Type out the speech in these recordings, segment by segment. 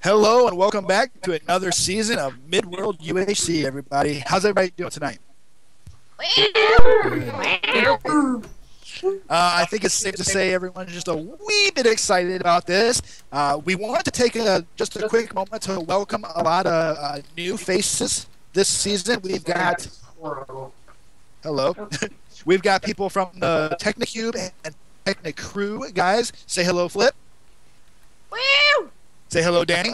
Hello and welcome back to another season of Midworld UHC, everybody. How's everybody doing tonight? Uh, I think it's safe to say everyone's just a wee bit excited about this. Uh, we wanted to take a, just a quick moment to welcome a lot of uh, new faces this season. We've got hello, we've got people from the Technicube and Technic Crew guys. Say hello, Flip. Woo! Say hello, Danny.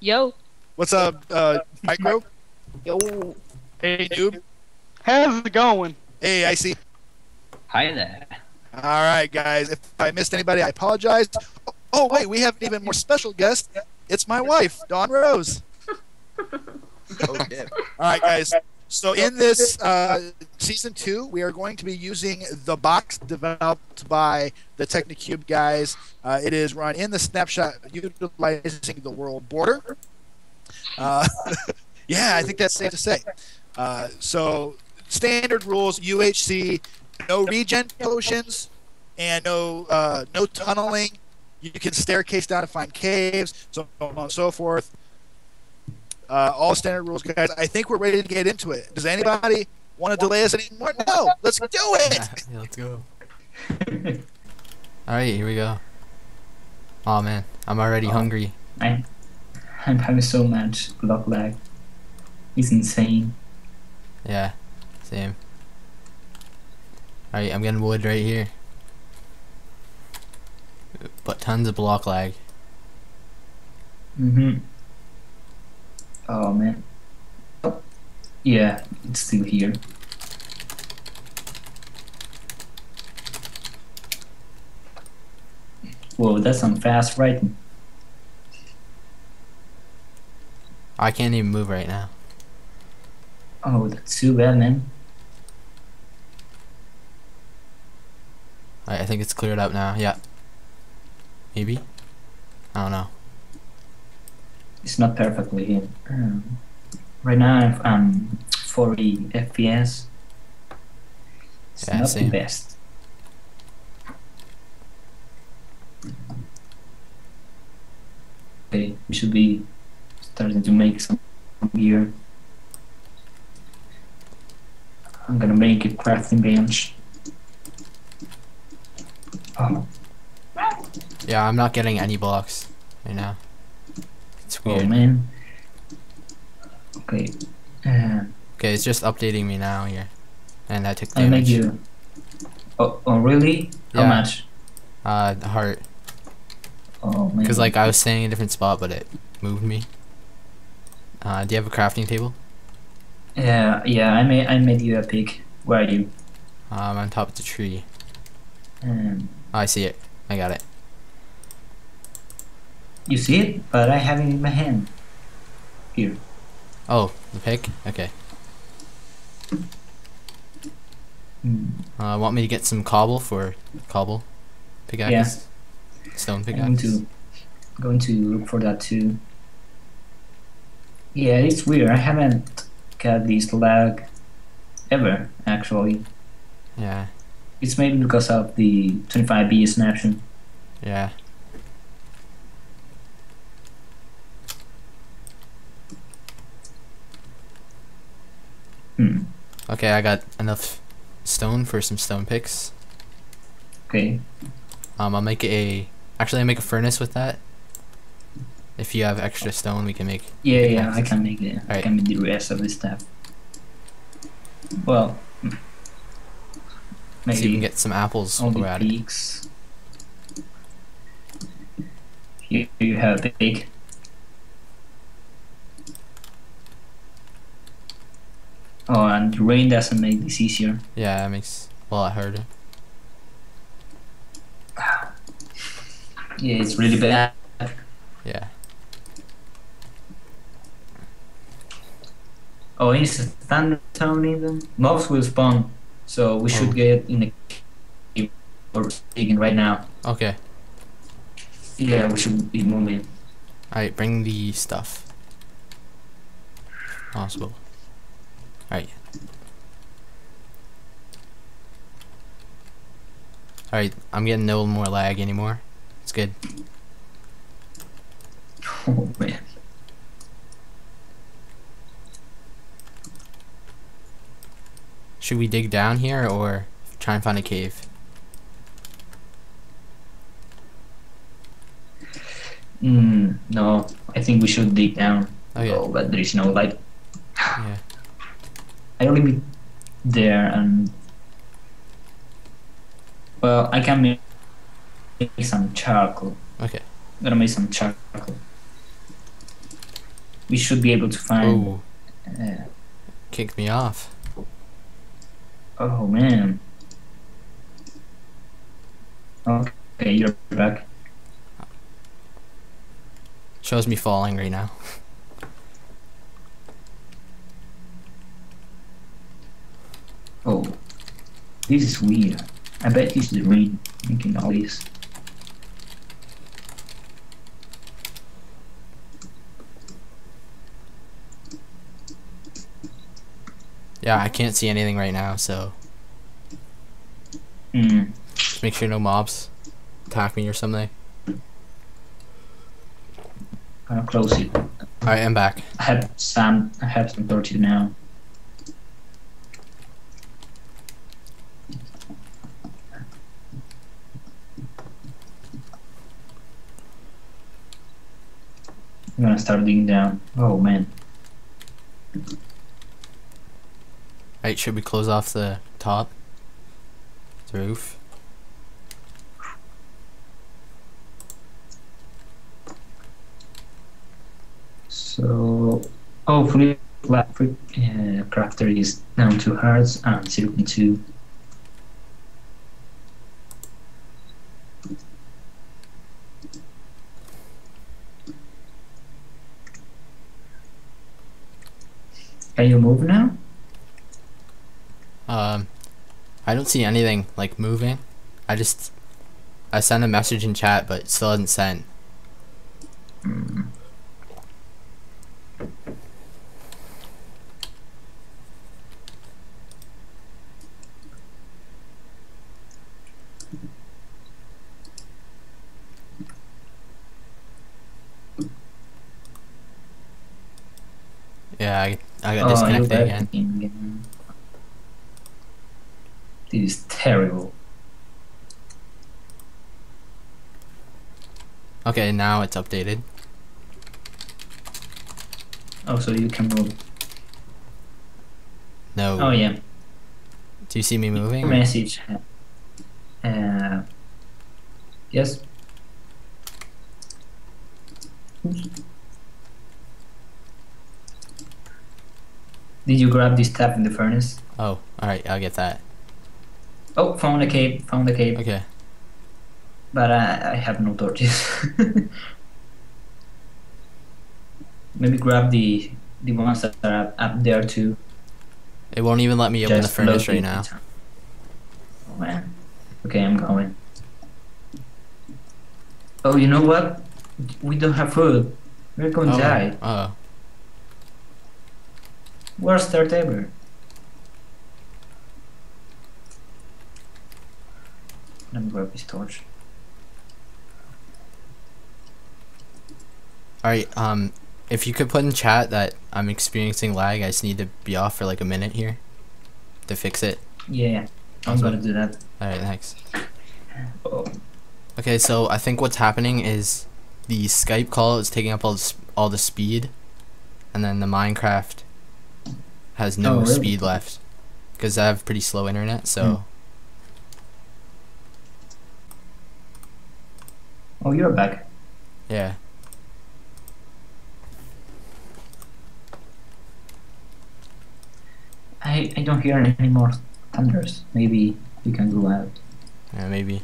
Yo. What's up, uh, Micro? Yo. Hey, noob. How's it going? Hey, I see. Hi there. All right, guys. If I missed anybody, I apologize. Oh, wait, we have an even more special guest. It's my wife, Dawn Rose. Oh, damn. All right, guys. So in this uh, season two, we are going to be using the box developed by the Technicube guys. Uh, it is run in the snapshot utilizing the world border. Uh, yeah, I think that's safe to say. Uh, so standard rules: UHC, no regen potions, and no uh, no tunneling. You can staircase down to find caves, so on and so forth. Uh, all standard rules, guys. I think we're ready to get into it. Does anybody want to delay us anymore? No, let's do it. yeah, let's go. Alright, here we go. Oh man, I'm already Oh. hungry. I'm, I'm having so much block lag. It's insane. Yeah, same. Alright, I'm getting wood right here. But tons of block lag. Mm-hmm. Oh man. Yeah, it's still here. Whoa, that's some fast writing. I can't even move right now. Oh, that's too bad, man. I think it's cleared up now. Yeah. Maybe? I don't know. It's not perfectly here. Um, right now, I'm, I'm 40 FPS. It's Yeah, not same. the best. Okay, we should be starting to make some gear. I'm gonna make a crafting bench. Oh, Yeah, I'm not getting any blocks right now. It's oh man. Okay. Uh, Okay, it's just updating me now here. And I took damage. I damage. you. Oh, oh really? How much? Uh, the heart. Oh man. Because, like, I was staying in a different spot, but it moved me. Uh, do you have a crafting table? Yeah, yeah. I made I made you a pig. Where are you? Um, on top of the tree. Um, Oh, I see it. I got it. You see it, but I have it in my hand. Here. Oh, the pick? Okay. Mm, Uh, want me to get some cobble for cobble pickaxe? Stone I'm going to going to look for that too. Yeah, it's weird. I haven't got this lag ever actually. Yeah, It's maybe because of the 25B snapshot. yeah. Hmm. Okay, I got enough stone for some stone picks. Okay. Um, I'll make a. Actually, I'll make a furnace with that. If you have extra stone, we can make. Yeah, yeah. I can make it. I can make the rest of the stuff. Well. See if we can get some apples on the we're at it. peaks. Here you have a pig. Oh, and the rain doesn't make this easier. Yeah, that makes a lot harder. Yeah, it's really bad. Yeah. Oh, it's a thundertone even. Mobs will spawn, so we should Oh. get in the cave or digging right now. Okay. Yeah, we should be moving. Alright, bring the stuff. Possible. Alright. Alright, I'm getting no more lag anymore. It's good. Oh man. Should we dig down here or try and find a cave? Mm, no, I think we should dig down. Oh, okay. Oh, but there is no light. Yeah. I don't leave it there and well, I can make make some charcoal. Okay. I'm gonna make some charcoal. We should be able to find. Oh, Uh, kicked me off. oh man. Okay, you're back. Shows me falling right now. Oh, this is weird. I bet he's the rain making all this. Yeah, I can't see anything right now, so Hmm. just make sure no mobs attack me or something. I'll close it. Alright, I'm back. I have some. I have some torches now. I'm gonna start digging down. Oh man. Right, should we close off the top? The roof? So, hopefully, free, flat, uh, crafter is down two hearts and 0.2 Can you move now? Um, I don't see anything like moving. I just I sent a message in chat, but it still hasn't sent. Hmm. Yeah, I I got Oh, disconnected again. again. This is terrible. Okay, now it's updated. Oh, so you can move. No. Oh yeah. Do you see me moving? Message. Uh, yes. Did you grab this tap in the furnace? Oh, alright, I'll get that. Oh, found a cave. Found a cave. Okay. But I, I have no torches. Maybe grab the the ones that are up, up there too. It won't even let me open the furnace right now. Oh man. Okay, I'm going. Oh, you know what? We don't have food. We're going to Oh, die. oh. Worst start ever. Let me grab this torch. Alright, um, if you could put in chat that I'm experiencing lag, I just need to be off for like a minute here to fix it. Yeah, I'm Awesome. gonna do that. Alright, thanks. Oh, Okay, so I think what's happening is the Skype call is taking up all the, all the speed, and then the Minecraft has no Oh, really? speed left because I have pretty slow internet. So hmm. oh, you're back. yeah, I I don't hear any more thunders. Maybe we can go out. yeah, maybe.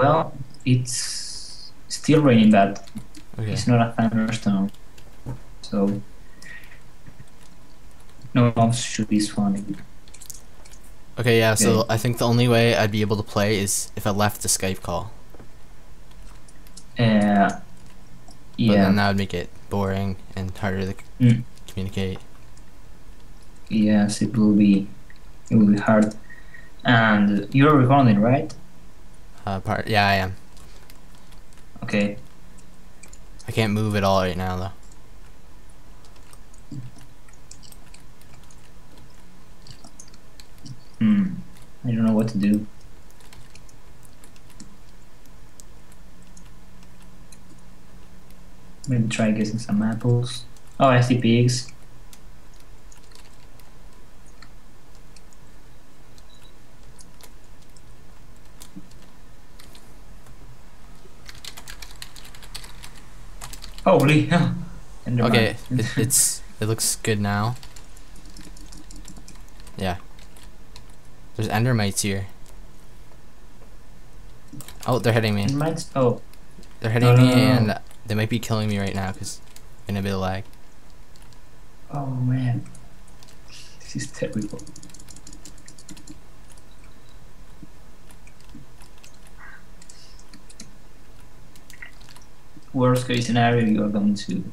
Well, it's still raining, but Okay. it's not a thunderstorm, so no one should be spawning. Okay, yeah. So I think the only way I'd be able to play is if I left the Skype call. Uh, But yeah, then that would make it boring and harder to Mm. communicate. yes, it will be, it will be hard. And you're recording, right? Uh, part. Yeah, I am. Okay. I can't move at all right now though. Hmm. I don't know what to do. Maybe try getting some apples. Oh, I see pigs. Holy hell! Enderman. Okay, it, it's it looks good now. Yeah. There's endermites here. Oh, they're hitting me. Endermites? Oh, They're hitting No, me, no, no, no. and they might be killing me right now because in a bit of lag. oh man. This is terrible. Worst case scenario, you're going to,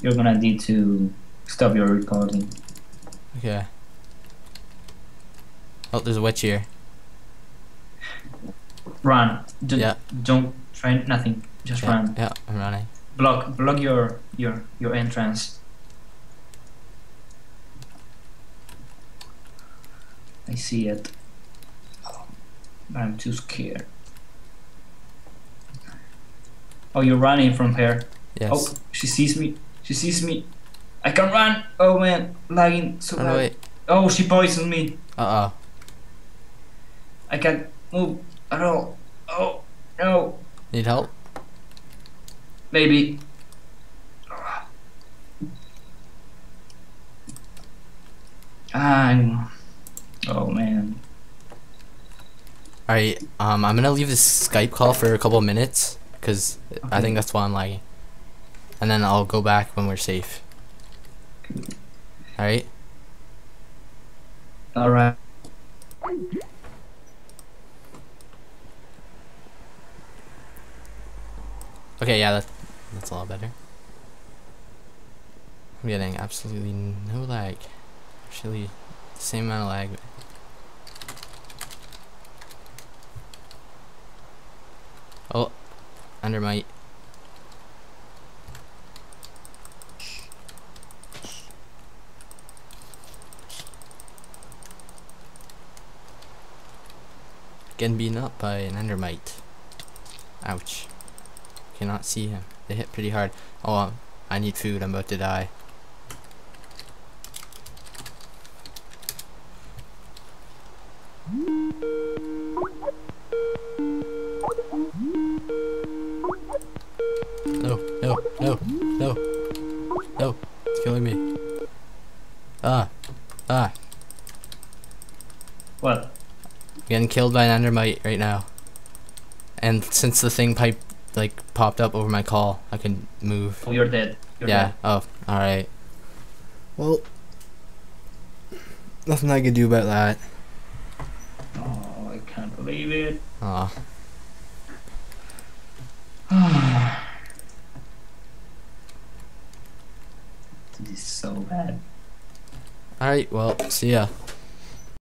you're gonna need to stop your recording. Okay. Oh, there's a witch here. Run. D- Yeah. Don't try nothing. Just Yeah, run. yeah, I'm running. Block, block your your your entrance. I see it. I'm too scared. Oh, you're running from her. Yes. Oh, she sees me. She sees me. I can run. Oh man, lagging so oh bad. wait. Oh, she poisoned me. Uh oh. I can't move at all. Oh no, Need help? maybe. I'm. Oh man. Alright, um, I'm gonna leave this Skype call for a couple of minutes because I think that's why I'm lagging. And then I'll go back when we're safe. Alright? All right. Okay, yeah, that, that's a lot better. I'm getting absolutely no lag. Actually, the same amount of lag. Oh, under my. Getting beaten up by an endermite. Ouch. Cannot see him. They hit pretty hard. Oh, um, I need food. I'm about to die. No, no, no, no, no. It's killing me. Ah, ah. What? I'm Getting killed by an endermite right now. And since the thing pipe like popped up over my call, I can move. Oh, you're dead. You're yeah. Dead. Oh, all right. Well, nothing I can do about that. Oh, I can't believe it. Aw. Is so bad. All right. Well, see ya.